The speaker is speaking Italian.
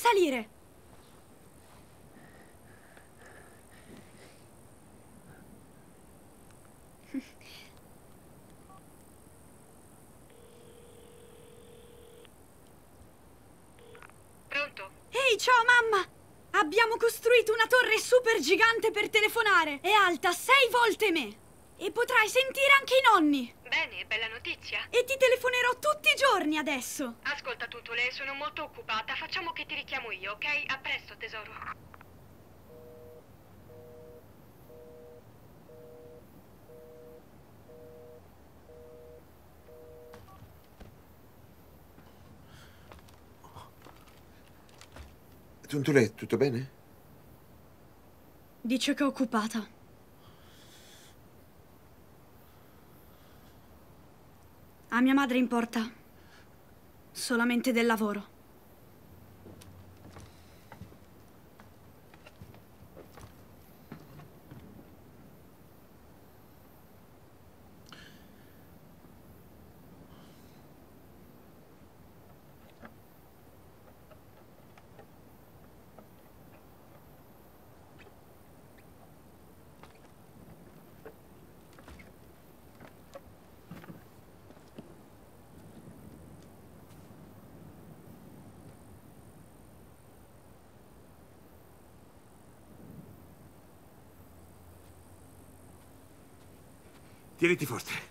salire. Pronto? Ehi, ciao mamma! Abbiamo costruito una torre super gigante per telefonare. È alta sei volte me. E potrai sentire anche i nonni. Bene, bella notizia. E ti telefonerò tutti i giorni adesso. Ascolta, Tutule, sono molto occupata. Facciamo che ti richiamo io, ok? A presto, tesoro. Tuntule, tutto bene? Dice che è occupata. A mia madre importa solamente del lavoro. Tieniti forte.